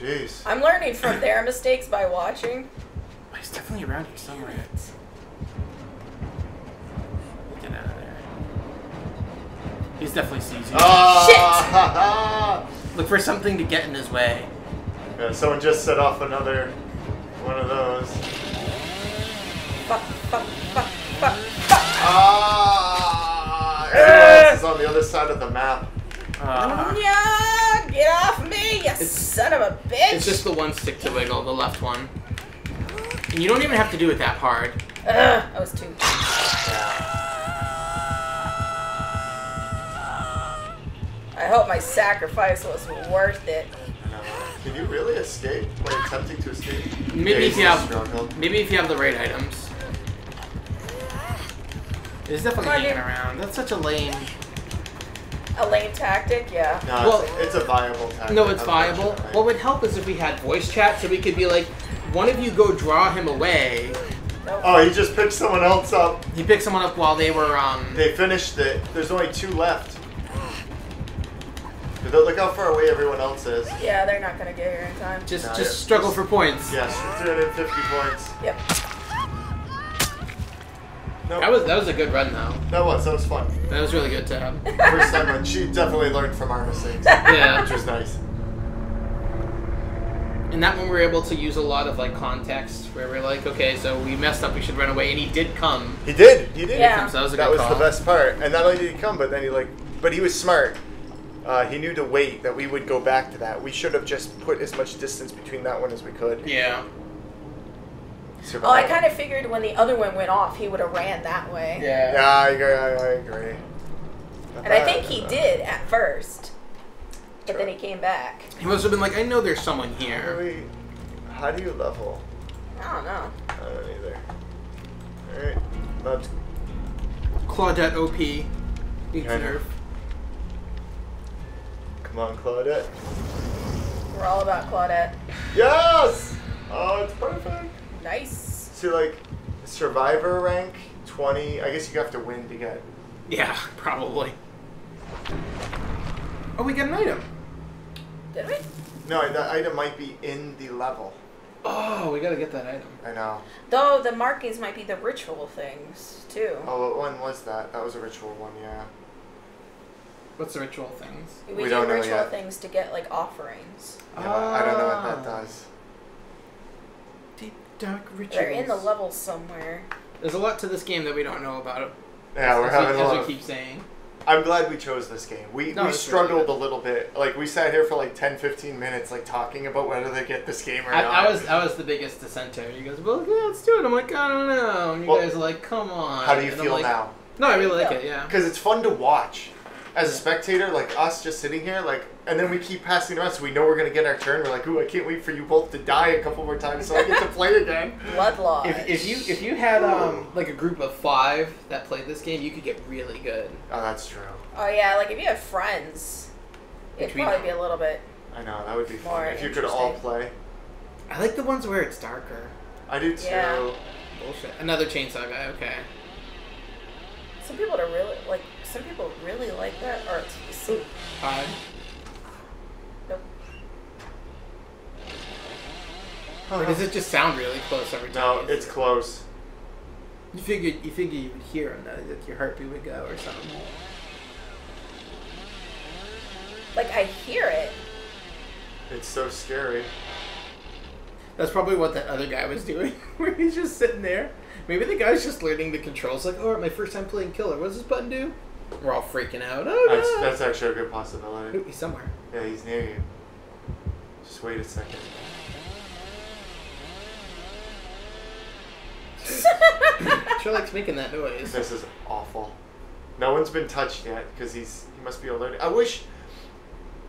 Jeez. I'm learning from their mistakes by watching. He's definitely around here somewhere. Get out of there. He's definitely sees you. Oh, Shit! Look for something to get in his way. yeah, someone just set off another one of those. Fuck, fuck, fuck, fuck, fuck. Ah! Everyone else is on the other side of the map. Uh, Yeah, get off me, you son of a bitch! it's just the one stick to wiggle, the left one. And you don't even have to do it that hard. Ugh, that was too. I hope my sacrifice was worth it. Can you really escape? by attempting to escape? Maybe if you have struggle. maybe if you have the right items. It's definitely Come on, hanging around. That's such a lame. A lame tactic, yeah. No, Well- it's, it's a viable tactic. No, it's viable. unfortunately. What would help is if we had voice chat, so we could be like, one of you go draw him away. Nope. Oh, he just picked someone else up. He picked someone up while they were um. They finished it. There's only two left. Look look how far away everyone else is. Yeah, they're not gonna get here in time. Just Nah, just yeah. struggle for points. Yes, 350 points. Yep. No, That was that was a good run though. that was that was fun. That was really good to have. First time run. She definitely learned from our mistakes, Yeah. which was nice. And that one we were able to use a lot of like context where we're like, okay, so we messed up, we should run away, and he did come. He did. He did. Yeah. So that was a that good was call. the best part. And not only did he come, but then he like, but he was smart. Uh, he knew to wait that we would go back to that. We should have just put as much distance between that one as we could. Yeah. Oh, I kind of figured when the other one went off, he would have ran that way. Yeah. Yeah, I agree. I, I agree. And I think he did at first. But then he came back. He must have been like, I know there's someone How do here. we- How do you level? I don't know. I don't either. Alright. Let's Claudette OP. Needs I a know. nerf. come on, Claudette. We're all about Claudette. Yes! Oh, it's perfect. Nice. See, like, survivor rank 20. I guess you have to win to get. Yeah, probably. Oh, we got an item. Did we? No, that item might be in the level. Oh, we gotta get that item. I know. Though the markings might be the ritual things too. Oh, what one was that? That was a ritual one, yeah. What's the ritual things? We, We do don't know ritual yet. things to get like offerings. yeah but I don't know what that Ah. does. Deep dark rituals. They're in the levels somewhere. There's a lot to this game that we don't know about. Yeah, we're as having we, a as we keep saying. I'm glad we chose this game. We, No, we it's really struggled a little bit. Like we sat here for like 10, 15 minutes, like talking about whether they get this game or I, not. I was I was the biggest dissenter. You goes, well, yeah, let's do it. I'm like, I don't know. And you Well, guys are like, come on. How do you And feel like, now? No, I really How do like it. Yeah. Because it's fun to watch. As a spectator, like us just sitting here, like, and then we keep passing around, so we know we're gonna get our turn. We're like, ooh, I can't wait for you both to die a couple more times so I get to play again. Blood Lodge. If, if you if you had um like a group of five that played this game, you could get really good. Oh, that's true. oh yeah, like if you have friends, it'd Between- probably be a little bit. I know that would be fun if you could all play. I like the ones where it's darker. I do too. Yeah. Bullshit. Another chainsaw guy. Okay. Some people are really like. Some people really like that, or it's see. Five. Nope. Oh, Or does it just sound really close every time? no, you- it's close. You figured you figure you would hear him that, that your heartbeat would go or something. Like I hear it. It's so scary. That's probably what that other guy was doing, where he's just sitting there. Maybe the guy's just learning the controls. Like, oh, my first time playing killer. What does this button do? We're all freaking out. Oh That's no! that's actually a good possibility. Ooh, he's somewhere. Yeah, he's near you. Just wait a second. Sure likes making that noise. This is awful. No one's been touched yet because he's he must be alerted. I wish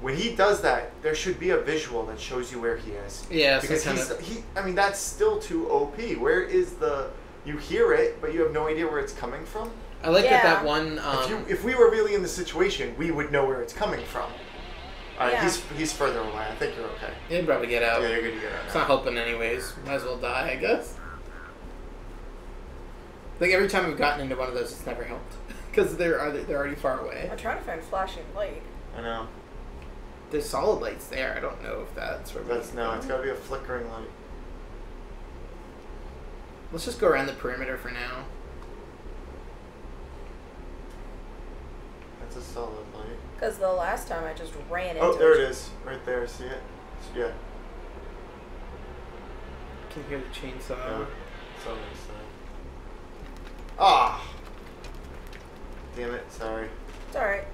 when he does that, there should be a visual that shows you where he is. Yeah, because he's of- he. I mean, that's still too OP. Where is the? You hear it, but you have no idea where it's coming from. I like that that Yeah. one. if you Um, if we were really in the situation, we would know where it's coming from. All right, Yeah. he's he's further away. I think you're okay. he'd probably get out. Yeah, you're good to get out It's now. not helping anyways. Might as well die, I guess. Like every time we've gotten into one of those, it's never helped because they're are they're already far away. I'm trying to find flashing light. I know. There's solid lights there. I don't know if that's where. we That's no. It's got to be a flickering light. Let's just go around the perimeter for now. That's a solid light. Because the last time I just ran into Oh, there it is. Right there. See it? Yeah. Can hear the chainsaw. Yeah. It's on this side. Ah. Damn it. Sorry. It's alright.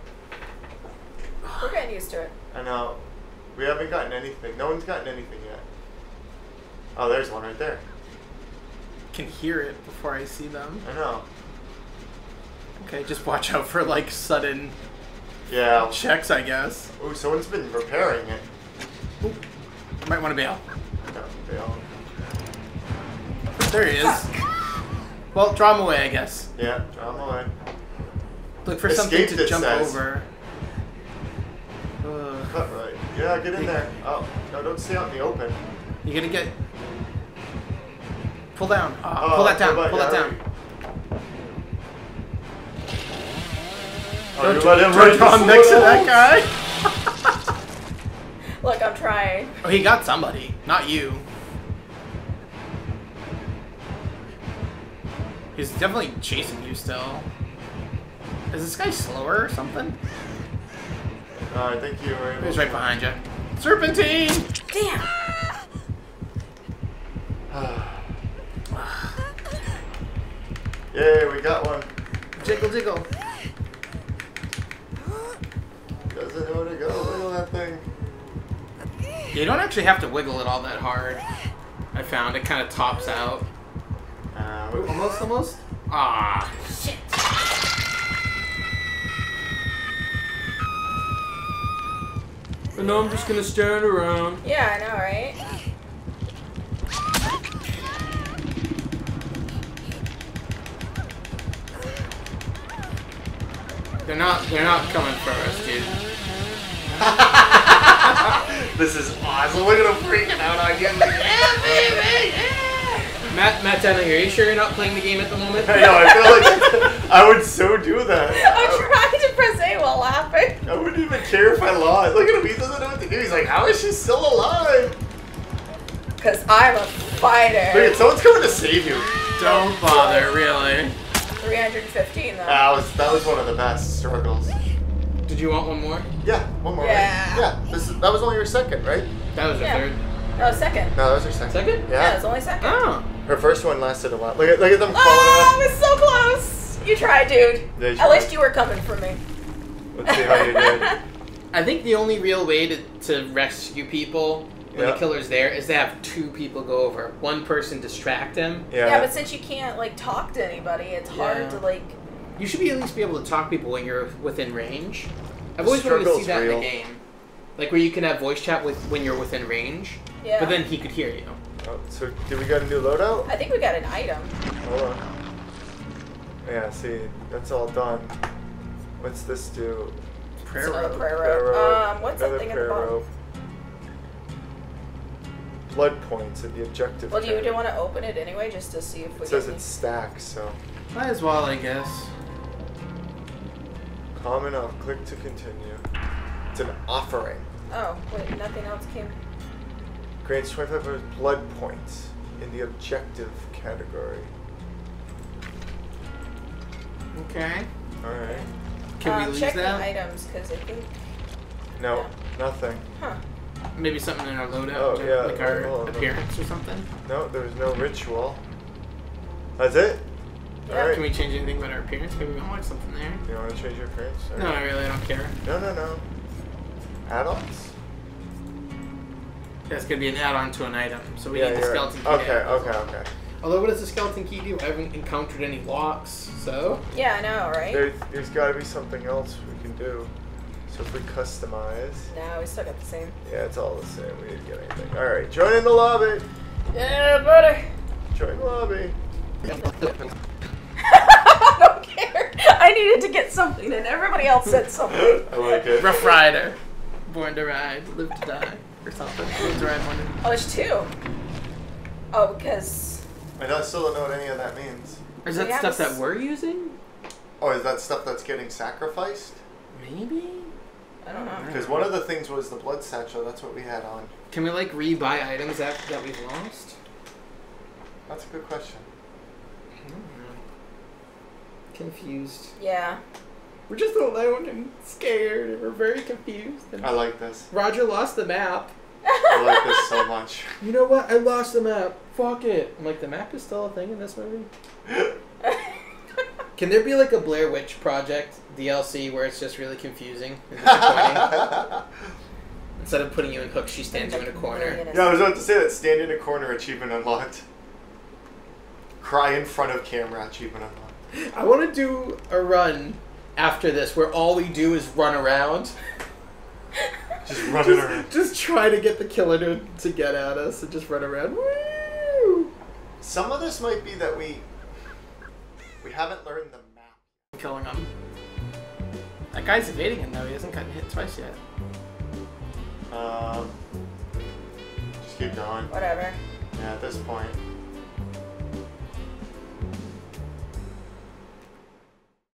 We're getting used to it. I know. We haven't gotten anything. No one's gotten anything yet. Oh, there's one right there. Can hear it before I see them. I know. Okay, just watch out for like sudden Yeah. checks, I guess. Oh, someone's been repairing it. Might want to bail. No, fail. There he is. Well, draw him away, I guess. Yeah, draw him away. Look for something to jump says. over. Ugh. Cut right. Yeah, get in there. Oh, no, don't stay out in the open. You're gonna get. Pull down. Ah, Oh, pull that down. but- Pull that yeah, down. Oh, you Don't let him right draw him the next to that guy. Look, I'm trying. Oh, he got somebody, not you. He's definitely chasing you still. Is this guy slower or something? No, I think you were able He's to- right behind you. Serpentine! Damn! Yay, we got one. Jiggle, jiggle. Doesn't know where to go. Look at that thing. You don't actually have to wiggle it all that hard. I found it kind of tops out. Uh, almost, almost. Ah, Shit. And now I'm just gonna stand around. Yeah, I know, right? They're not. They're not coming for us, dude. this is awesome. Look at him freaking out on you. Like, yeah, baby, yeah. Matt, Matt Tanner, are you sure you're not playing the game at the moment? I know. I feel like I would so do that. I'm trying to press A while laughing. I wouldn't even care if I lost. Look at him. He doesn't know what to do. He's like, how is she still alive? Because I'm a fighter. at someone's coming to save you. Don't bother, really. 315, though. That was that was one of the best struggles. Did you want one more? Yeah, one more. Yeah. Right? Yeah. This is, that was only your second, right? That was your Yeah. third. No, second. No, that was your second. Second? Yeah, Yeah. it's only second. Oh. Her first one lasted a while. Look at look at them Oh, falling I was so close. You tried, dude. Yeah, you At least you were coming for me. Let's see how you did. I think the only real way to, to rescue people when Yeah. the killer's there is to have two people go over. One person distract him. Yeah. Yeah. but since you can't like talk to anybody, it's hard to like. You should be at least be able to talk people when you're within range. I've The always wanted to see struggle's that in the game. Like where you can have voice chat with when you're within range, Yeah. but then he could hear you. Oh, so did we get a new loadout? I think we got an item. Hold on. Yeah, see, that's all done. What's this do? Prayer It's rope. prayer Prayer rope. rope, Um, what's that another thing at the prayer bottom? rope. Blood points in the objective. Well, do you, do you want to open it anyway, just to see if we It says get it's stacked, so. Might as well, I guess. Common off, click to continue. It's an offering. Oh, wait, nothing else came. Grants 25 blood points in the objective category. Okay. Alright. Can um, we lose check that? the items because I think. No, nothing. Huh. Maybe something in our loadout, Oh, yeah, like our hold appearance or something. No, there's no ritual. That's it? Yeah. Alright. Can we change anything about our appearance? Maybe we want something there. You want to change your appearance? No, Alright. I really don't care. No, no, no. Add-ons? That's gonna be an add-on to an item, so we yeah, need the skeleton key. right. Okay, okay, on. okay. Although, what does the skeleton key do? I haven't encountered any locks, so Yeah, I know, right? There, there's got to be something else we can do. So if we customize, No, we still got the same. yeah, it's all the same. We didn't get anything. All right, join in the lobby. Yeah, buddy. Join the lobby. I don't care. I needed to get something, and everybody else said something. I like it. Rough Rider, Born to Ride, Live to Die, or something. Live to Ride, Born to. Oh, there's two. Oh, because I don't, still don't know what any of that means. Is that have stuff a s- that we're using? Oh, is that stuff that's getting sacrificed? Maybe. I don't know. Because one of the things was the blood satchel. That's what we had on. Can we like rebuy items that that we've lost? That's a good question. Hmm. I don't know. Confused. Yeah. We're just alone and scared, and we're very confused. And I like this. Roger lost the map. I like this so much. You know what? I lost the map. Fuck it. I'm like, the map is still a thing in this movie. Can there be like a Blair Witch Project DLC where it's just really confusing and disappointing? Instead of putting you in hooks, she stands you in a corner. Yeah, I was about to say that. Stand in a corner, achievement unlocked. Cry in front of camera, achievement unlocked. I want to do a run after this where all we do is run around. Just running just, around. just try to get the killer to, to get at us and just run around. Woo! Some of this might be that we we haven't learned the map. Killing him. That guy's evading him though. He hasn't gotten hit twice yet. Um, just keep going. Whatever. Yeah, at this point.